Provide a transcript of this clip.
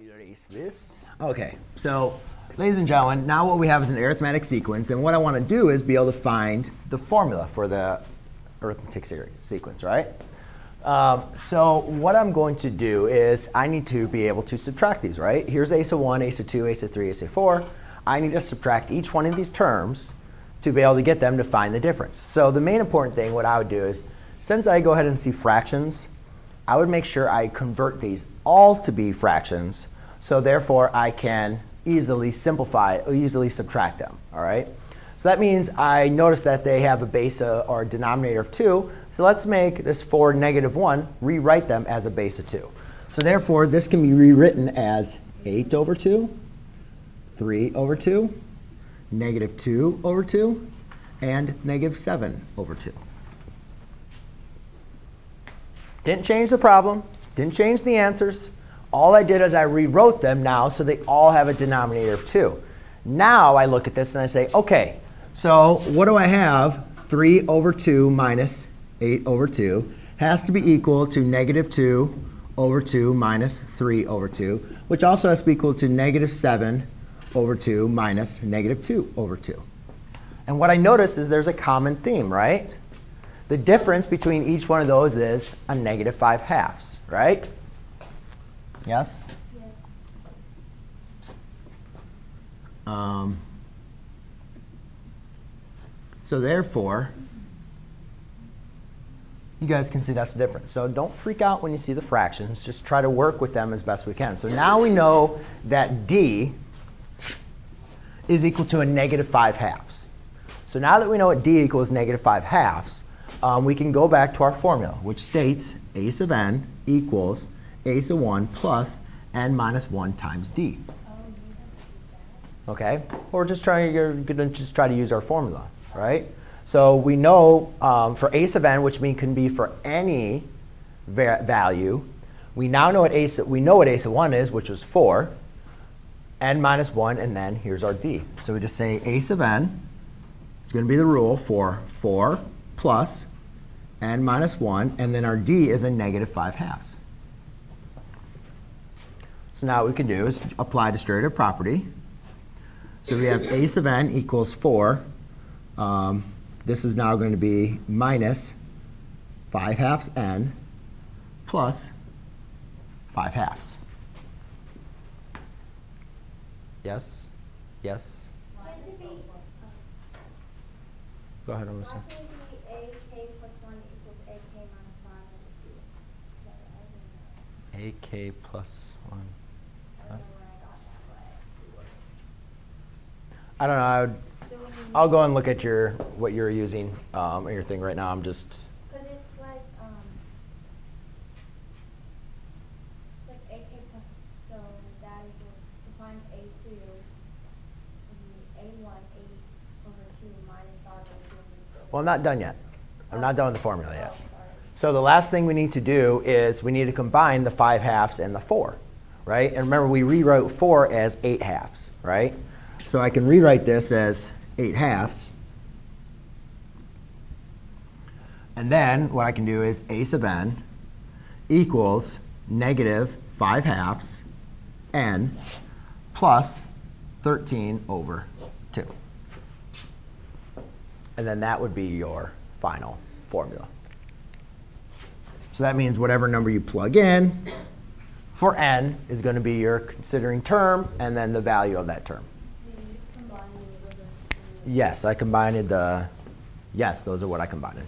erase this. Okay, so ladies and gentlemen, now what we have is an arithmetic sequence, and what I want to do is be able to find the formula for the arithmetic sequence, right? Um, so what I'm going to do is I need to be able to subtract these, right? Here's a of 1, a of 2, a of 3, a of 4. I need to subtract each one of these terms to be able to get them to find the difference. So the main important thing, what I would do is, since I go ahead and see fractions, I would make sure I convert these all to be fractions, so therefore I can easily simplify, easily subtract them, all right? So that means I notice that they have a base uh, or a denominator of 2. So let's make this 4 negative 1, rewrite them as a base of 2. So therefore, this can be rewritten as 8 over 2, 3 over 2, negative 2 over 2, and negative 7 over 2. Didn't change the problem, didn't change the answers. All I did is I rewrote them now so they all have a denominator of 2. Now I look at this and I say, OK, so what do I have? 3 over 2 minus 8 over 2 has to be equal to negative 2 over 2 minus 3 over 2, which also has to be equal to negative 7 over 2 minus negative 2 over 2. And what I notice is there's a common theme, right? The difference between each one of those is a negative 5 halves, right? Yes? Um, so therefore, you guys can see that's the difference. So don't freak out when you see the fractions. Just try to work with them as best we can. So now we know that d is equal to a negative 5 halves. So now that we know what d equals negative 5 halves, um, we can go back to our formula, which states a sub n equals a sub 1 plus n minus 1 times d. Okay? Or just trying, you're to just try to use our formula right? So we know um, for a sub n, which mean can be for any value, we now know what a sub, we know what a sub 1 is, which was 4, n minus 1, and then here's our d. So we just say a sub n is going to be the rule for 4 plus n minus 1, and then our d is a negative 5 halves. So now what we can do is apply the distributive property. So we have a sub n equals 4 um, this is now going to be minus 5 halves n plus 5 halves. Yes? Yes? Go ahead, I'm AK plus 1. I don't know. I would I'll go and look at your what you're using um, your thing right now. I'm just. Because it's like um, like AK plus, so that equals define A two, A one, A over two minus five over two. Well, I'm not done yet. I'm not done with the formula yet. So the last thing we need to do is we need to combine the 5 halves and the 4, right? And remember, we rewrote 4 as 8 halves, right? So I can rewrite this as 8 halves. And then what I can do is a sub n equals negative 5 halves n plus 13 over 2. And then that would be your final formula. So that means whatever number you plug in for n is going to be your considering term and then the value of that term. Yes, I combined the, yes, those are what I combined.